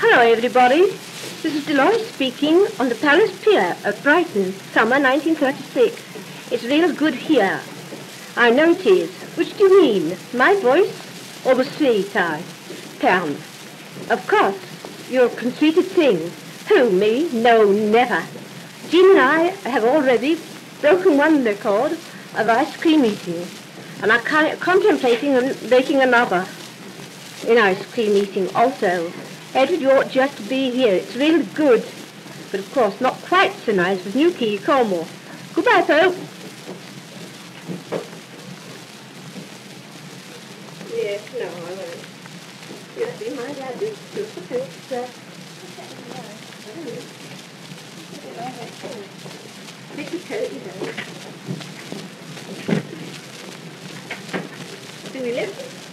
Hello, everybody. This is Dolores speaking on the Palace Pier at Brighton, summer 1936. It's real good here. I know it is. Which do you mean, my voice or the sea tide? Town. Of course, you're a conceited thing. Who, me? No, never. Jean and I have already broken one record of ice cream eating, and are contemplating making another in ice cream eating also. Edward, you ought just to be here. It's really good. But of course, not quite so nice with Nuki Como. Goodbye, Poe. Yes, no, I won't. Yes, you might have to Take the coat, you know. Do we live?